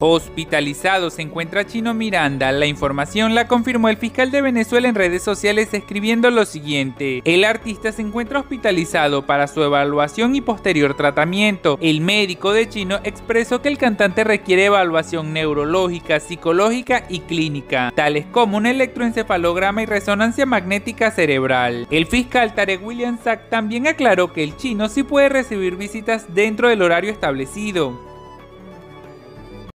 Hospitalizado se encuentra Chino Miranda. La información la confirmó el fiscal de Venezuela en redes sociales escribiendo lo siguiente. El artista se encuentra hospitalizado para su evaluación y posterior tratamiento. El médico de Chino expresó que el cantante requiere evaluación neurológica, psicológica y clínica, tales como un electroencefalograma y resonancia magnética cerebral. El fiscal Tarek William Sack también aclaró que el chino sí puede recibir visitas dentro del horario establecido.